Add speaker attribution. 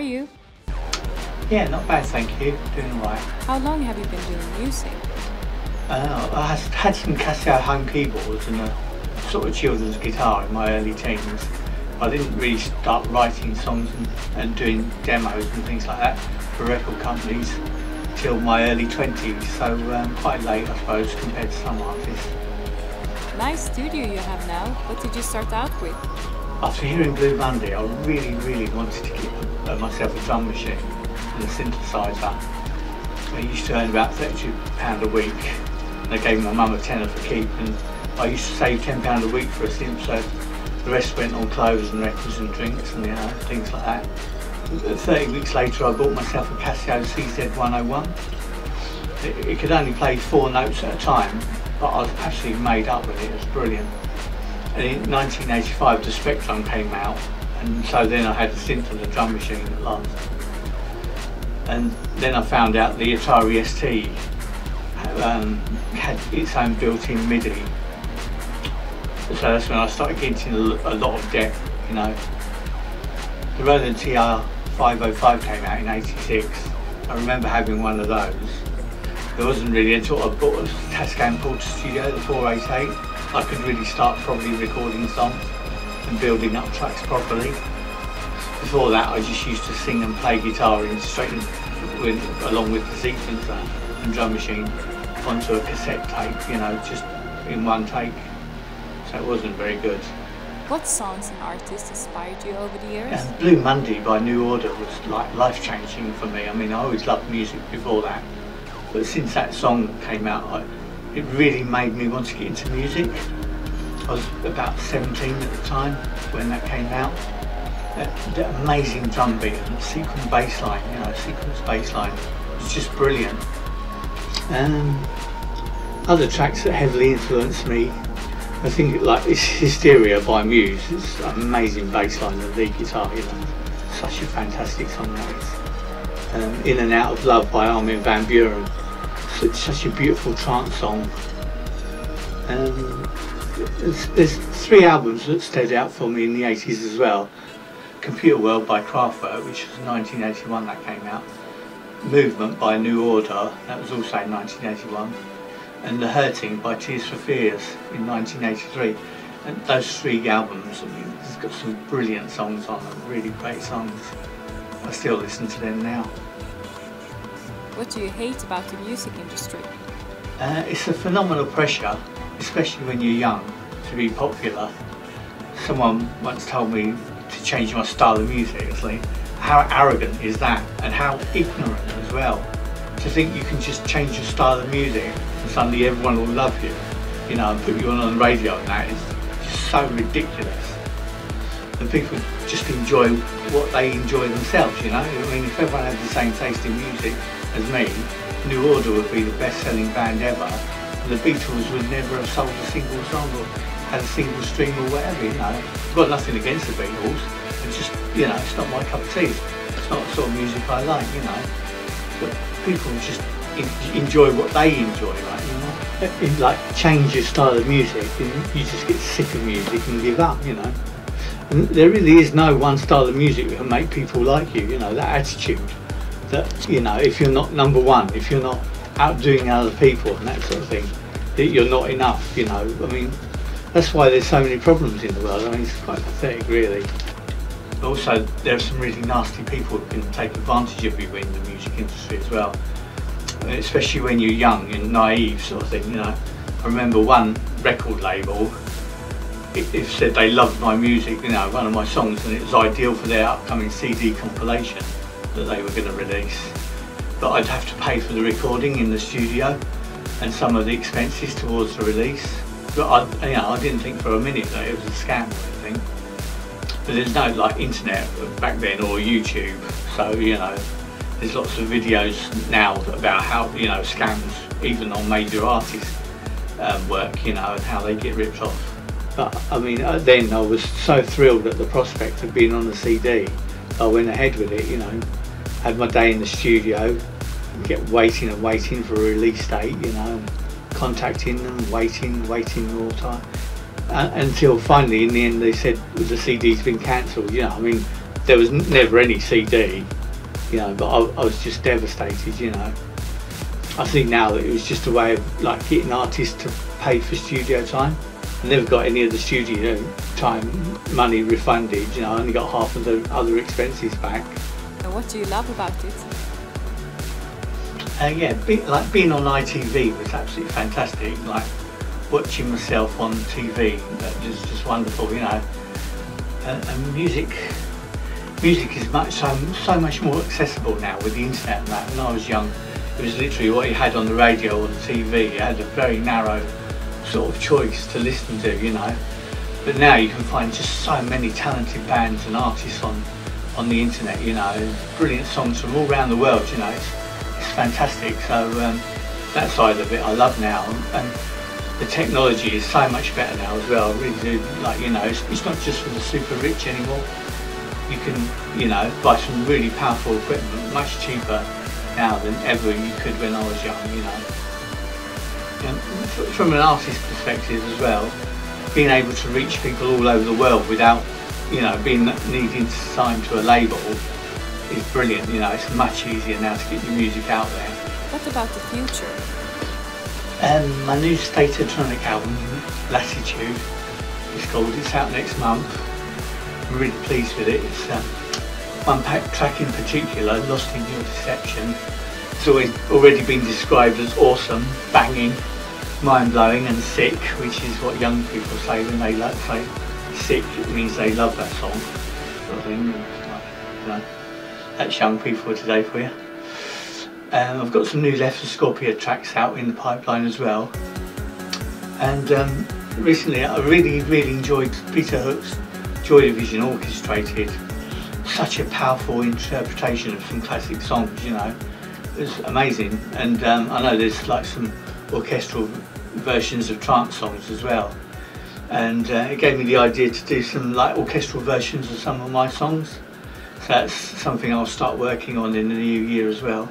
Speaker 1: Are you?
Speaker 2: Yeah, not bad, thank you. Doing all right.
Speaker 1: How long have you been doing music?
Speaker 2: Uh, I had some Casio home keyboards and a sort of children's guitar in my early teens. I didn't really start writing songs and, and doing demos and things like that for record companies till my early 20s, so um, quite late, I suppose, compared to some artists.
Speaker 1: Nice studio you have now. What did you start out with?
Speaker 2: After hearing Blue Monday, I really, really wanted to get uh, myself a drum machine and a synthesizer. I used to earn about £32 a week, and I gave my mum a tenner for keep, and I used to save £10 a week for a synth, so the rest went on clothes and records and drinks and you know, things like that. 30 weeks later, I bought myself a Casio CZ101. It, it could only play four notes at a time, but I was absolutely made up with it. It was brilliant. And in 1985, the Spectrum came out, and so then I had the synth and the drum machine at last. And then I found out the Atari ST um, had its own built-in MIDI. So that's when I started getting a lot of depth, you know. The Roland TR 505 came out in 86. I remember having one of those. It wasn't really until I bought a Tascam Portastudio, the 488, I could really start properly recording songs and building up tracks properly. Before that, I just used to sing and play guitar in straight with, along with the sequencer and drum machine onto a cassette tape, you know, just in one take. So it wasn't very good.
Speaker 1: What songs and artists inspired you over the years?
Speaker 2: And Blue Monday by New Order was like life changing for me. I mean, I always loved music before that, but since that song came out, I, it really made me want to get into music. I was about 17 at the time when that came out. That, that amazing drum beat and the sequence bass line, you know, sequence bass line was just brilliant. Um, other tracks that heavily influenced me I think like it's Hysteria by Muse. It's an amazing bass line and lead guitar, you know. Such a fantastic song that is. Um, In and Out of Love by Armin van Buuren. Such, such a beautiful trance song. Um, there's, there's three albums that stood out for me in the 80s as well. Computer World by Kraftwerk, which was 1981 that came out. Movement by New Order, that was also in 1981 and The Hurting by Tears for Fears in 1983. And those three albums, I mean, it's got some brilliant songs on them, really great songs. I still listen to them now.
Speaker 1: What do you hate about the music industry?
Speaker 2: Uh, it's a phenomenal pressure, especially when you're young, to be popular. Someone once told me to change my style of music. It's like, how arrogant is that? And how ignorant as well. To think you can just change your style of music and suddenly everyone will love you, you know, and put you on on the radio and that is just so ridiculous. And people just enjoy what they enjoy themselves, you know. I mean, if everyone had the same taste in music as me, New Order would be the best-selling band ever. And the Beatles would never have sold a single song or had a single stream or whatever, you know. I've got nothing against the Beatles. It's just, you know, it's not my cup of tea. It's not the sort of music I like, you know. But people just en- enjoy what they enjoy, like, you know. In, like, change your style of music and you just get sick of music and give up, you know. And there really is no one style of music that can make people like you, you know, that attitude that, you know, if you're not number one, if you're not outdoing other people and that sort of thing, that you're not enough, you know. I mean, that's why there's so many problems in the world. I mean, it's quite pathetic, really. Also, there are some really nasty people who can take advantage of you in the music industry as well, especially when you're young and naive, sort of thing, you know. I remember one record label it, said they loved my music, you know, one of my songs, and it was ideal for their upcoming CD compilation that they were going to release. But I'd have to pay for the recording in the studio and some of the expenses towards the release. But I, you know, I didn't think for a minute that it was a scam or anything. But there's no like internet back then or YouTube, so you know, there's lots of videos now about how you know scams, even on major artists' um, work, you know, and how they get ripped off. But I mean, uh, then I was so thrilled at the prospect of being on the CD. I went ahead with it, you know, had my day in the studio, get waiting and waiting for a release date, you know, contacting them, waiting, waiting all the time. Uh, until finally, in the end, they said the CD's been cancelled. You know, I mean, there was never any CD, you know, but I, I was just devastated, you know. I think now that it was just a way of like getting artists to pay for studio time. I never got any of the studio time money refunded, you know, I only got half of the other expenses back.
Speaker 1: What do you love about it?
Speaker 2: Uh, yeah, be, like being on ITV was absolutely fantastic. Like watching myself on TV, that was just wonderful, you know. And, and music, music is much so so much more accessible now with the internet and that. When I was young, it was literally what you had on the radio or the TV. You had a very narrow sort of choice to listen to, you know. But now you can find just so many talented bands and artists on on the internet, you know, brilliant songs from all around the world, you know. It's, it's fantastic. So um, that side of it I love now. And the technology is so much better now as well. I really do, like, you know, it's, it's not just for the super rich anymore. You can, you know, buy some really powerful equipment much cheaper now than ever you could when I was young, you know. And from an artist's perspective as well, being able to reach people all over the world without, you know, being needing to sign to a label is brilliant. You know, it's much easier now to get your music out there.
Speaker 1: What about the future?
Speaker 2: Um, my new Stateotronic album, Latitude, is called. It's out next month. I'm really pleased with it. It's um, one track in particular, Lost in Your Deception. It's always already been described as awesome, banging, mind-blowing and sick, which is what young people say when they like, say sick, it means they love that song. Sort of thing. Know, that's young people today for you. Um, I've got some new Lethoscorpia tracks out in the pipeline as well. And um, recently I really, really enjoyed Peter Hook's Joy Division Orchestrated. Such a powerful interpretation of some classic songs, you know. It was amazing. And um, I know there's like some orchestral versions of trance songs as well. And uh, it gave me the idea to do some like orchestral versions of some of my songs. So that's something I'll start working on in the new year as well.